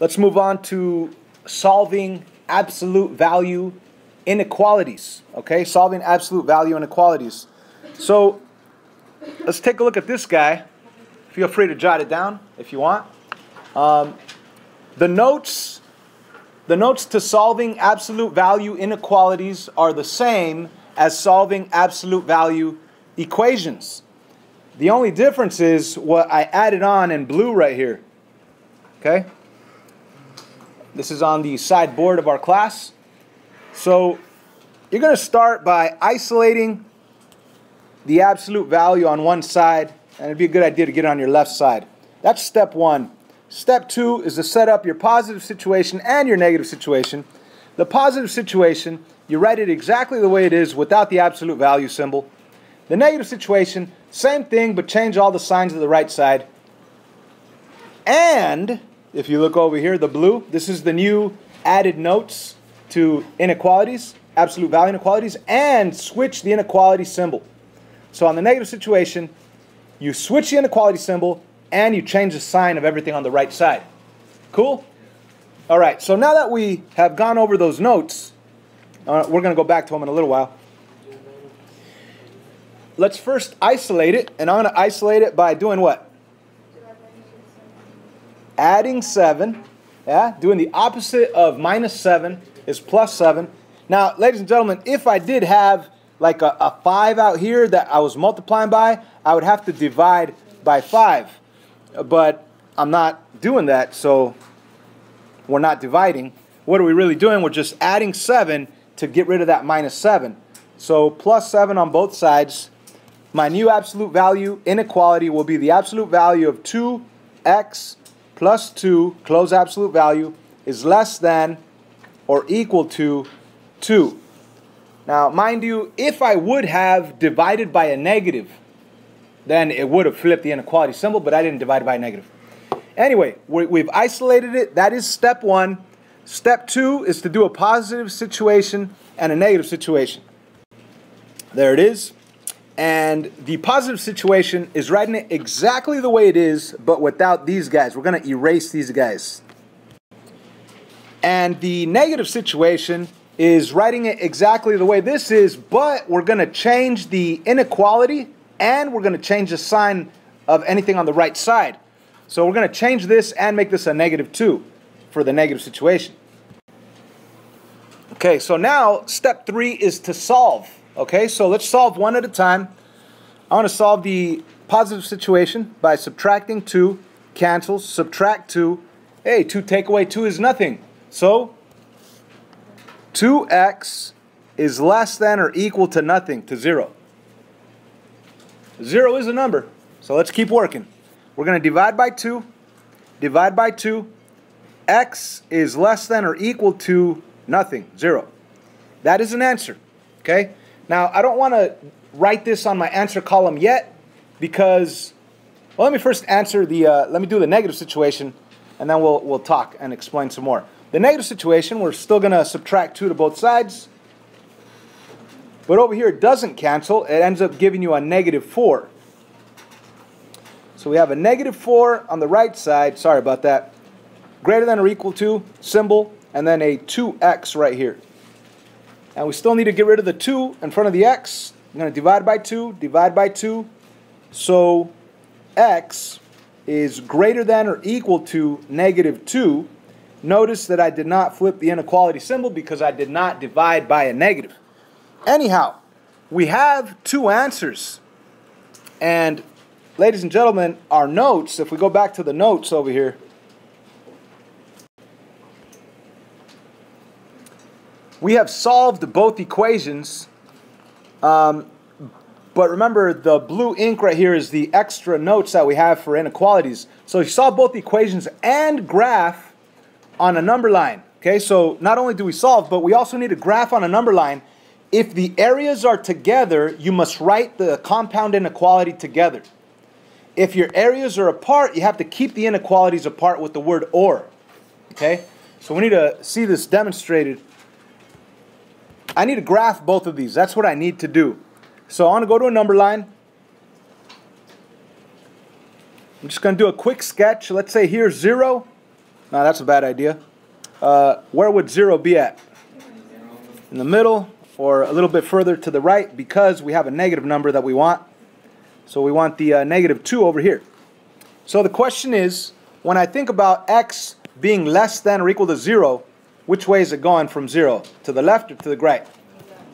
let's move on to solving absolute value inequalities. Okay, solving absolute value inequalities. So let's take a look at this guy. Feel free to jot it down if you want. Um, the notes, the notes to solving absolute value inequalities are the same as solving absolute value equations. The only difference is what I added on in blue right here. Okay? This is on the sideboard of our class. So you're going to start by isolating the absolute value on one side, and it'd be a good idea to get it on your left side. That's step one. Step two is to set up your positive situation and your negative situation. The positive situation, you write it exactly the way it is without the absolute value symbol. The negative situation, same thing, but change all the signs to the right side. And if you look over here, the blue, this is the new added notes to inequalities, absolute value inequalities, and switch the inequality symbol. So on the negative situation, you switch the inequality symbol and you change the sign of everything on the right side. Cool? All right, so now that we have gone over those notes, uh, we're going to go back to them in a little while. Let's first isolate it, and I'm going to isolate it by doing what? Adding 7. Yeah, doing the opposite of minus 7 is plus 7. Now, ladies and gentlemen, if I did have like a, a 5 out here that I was multiplying by, I would have to divide by 5. But I'm not doing that, so we're not dividing. What are we really doing? We're just adding 7 to get rid of that minus 7. So plus 7 on both sides. My new absolute value inequality will be the absolute value of 2x plus 2, close absolute value, is less than or equal to 2. Now, mind you, if I would have divided by a negative, then it would have flipped the inequality symbol, but I didn't divide by a negative. Anyway, we, have isolated it. That is step one. Step two is to do a positive situation and a negative situation. There it is. And the positive situation is writing it exactly the way it is, but without these guys. We're going to erase these guys. And the negative situation is writing it exactly the way this is, but we're going to change the inequality and we're going to change the sign of anything on the right side. So we're going to change this and make this a negative 2 for the negative situation. Okay, so now step 3 is to solve. Okay, so let's solve one at a time. I want to solve the positive situation by subtracting 2, cancels, subtract 2. Hey, 2 take away 2 is nothing. So 2x is less than or equal to nothing, to 0. 0 is a number, so let's keep working. We're going to divide by 2, divide by 2. x is less than or equal to nothing, 0. That is an answer, okay? Now, I don't want to write this on my answer column yet because, well, let me first answer the, uh, let me do the negative situation and then we'll, we'll talk and explain some more. The negative situation, we're still going to subtract 2 to both sides. But over here, it doesn't cancel. It ends up giving you a negative 4. So we have a negative 4 on the right side. Sorry about that. Greater than or equal to symbol, and then a 2x right here. And we still need to get rid of the 2 in front of the x. I'm going to divide by 2, divide by 2. So x is greater than or equal to negative 2. Notice that I did not flip the inequality symbol because I did not divide by a negative. Anyhow, we have two answers. And ladies and gentlemen, our notes, if we go back to the notes over here, we have solved both equations. Um, but remember, the blue ink right here is the extra notes that we have for inequalities. So you solve both equations and graph on a number line. Okay, so not only do we solve, but we also need a graph on a number line. If the areas are together, you must write the compound inequality together. If your areas are apart, you have to keep the inequalities apart with the word or. Okay, so we need to see this demonstrated. I need to graph both of these. That's what I need to do. So I want to go to a number line. I'm just going to do a quick sketch. Let's say here's 0, No, that's a bad idea. Uh, where would 0 be at? In the middle or a little bit further to the right because we have a negative number that we want. So we want the uh, negative 2 over here. So the question is, when I think about x being less than or equal to 0, which way is it going from 0? To the left or to the right?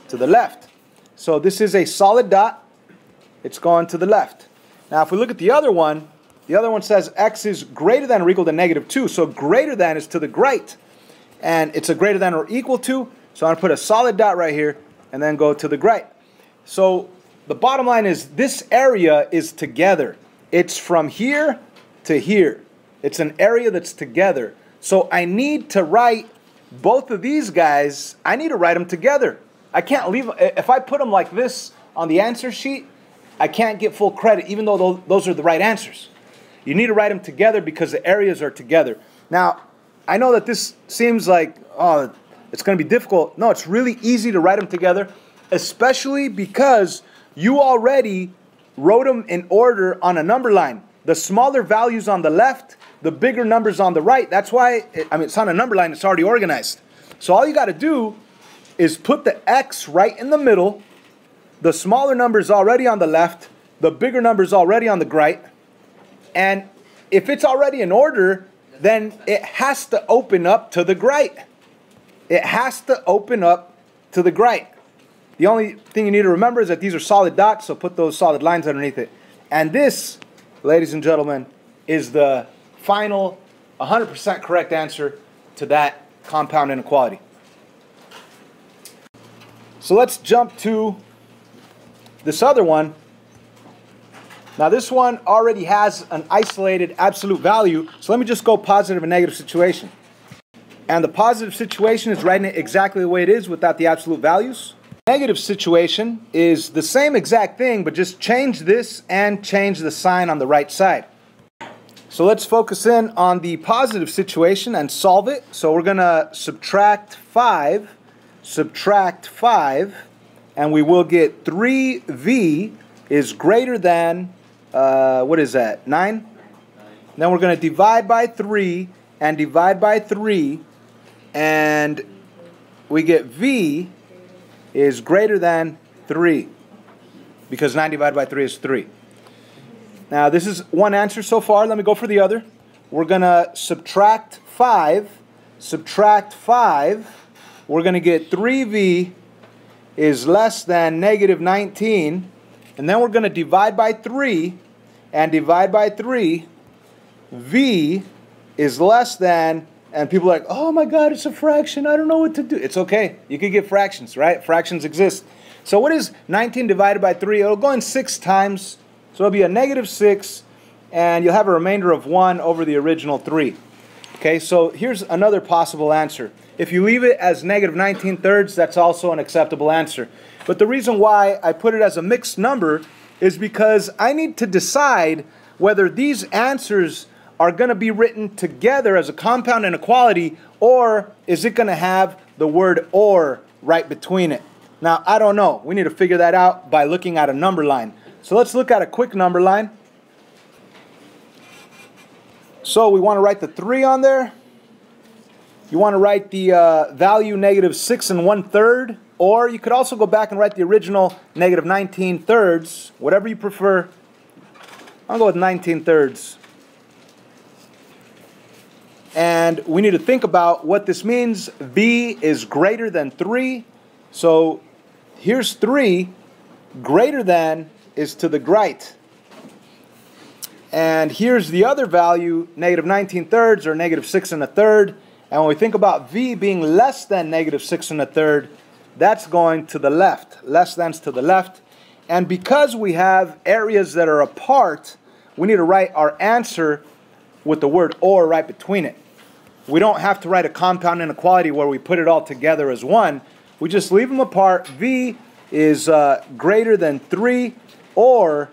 To the left. So this is a solid dot. It's going to the left. Now if we look at the other one, the other one says x is greater than or equal to negative 2. So greater than is to the right. And it's a greater than or equal to. So I'm going to put a solid dot right here and then go to the right. So the bottom line is this area is together. It's from here to here. It's an area that's together. So I need to write both of these guys, I need to write them together. I can't leave, if I put them like this on the answer sheet, I can't get full credit even though those are the right answers. You need to write them together because the areas are together. Now, I know that this seems like, oh, it's going to be difficult. No, it's really easy to write them together, especially because you already wrote them in order on a number line. The smaller values on the left, the bigger numbers on the right. That's why, it, I mean, it's on a number line, it's already organized. So all you got to do is put the X right in the middle, the smaller numbers already on the left, the bigger numbers already on the right. And if it's already in order, then it has to open up to the right. It has to open up to the right. The only thing you need to remember is that these are solid dots, so put those solid lines underneath it. And this, ladies and gentlemen, is the final 100% correct answer to that compound inequality. So let's jump to this other one. Now this one already has an isolated absolute value, so let me just go positive and negative situation. And the positive situation is writing it exactly the way it is without the absolute values. Negative situation is the same exact thing, but just change this and change the sign on the right side. So let's focus in on the positive situation and solve it. So we're going to subtract 5, subtract 5, and we will get 3v is greater than, uh, what is that, 9? Then we're going to divide by 3 and divide by 3, and we get v is greater than 3 because 9 divided by 3 is 3. Now this is one answer so far. Let me go for the other. We're going to subtract 5. Subtract 5. We're going to get 3v is less than negative 19. And then we're going to divide by 3. And divide by 3. v is less than and people are like, oh my God, it's a fraction. I don't know what to do. It's okay. You can get fractions, right? Fractions exist. So what is 19 divided by 3? It'll go in 6 times. So it'll be a negative 6, and you'll have a remainder of 1 over the original 3. Okay, so here's another possible answer. If you leave it as negative 19 thirds, that's also an acceptable answer. But the reason why I put it as a mixed number is because I need to decide whether these answers are going to be written together as a compound inequality, or is it going to have the word or right between it? Now, I don't know. We need to figure that out by looking at a number line. So let's look at a quick number line. So we want to write the 3 on there. You want to write the uh, value negative 6 and 1 third. Or you could also go back and write the original negative 19 thirds. Whatever you prefer. I'll go with 19 thirds. And we need to think about what this means. V is greater than 3. So here's 3. Greater than is to the right. And here's the other value, negative 19 thirds or negative 6 and a third. And when we think about V being less than negative 6 and a third, that's going to the left. Less than's to the left. And because we have areas that are apart, we need to write our answer with the word or right between it. We don't have to write a compound inequality where we put it all together as one. We just leave them apart. V is uh, greater than 3 or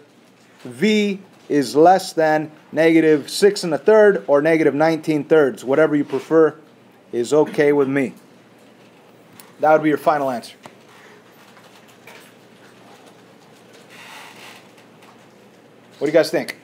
V is less than negative 6 and a third or negative 19 thirds. Whatever you prefer is okay with me. That would be your final answer. What do you guys think?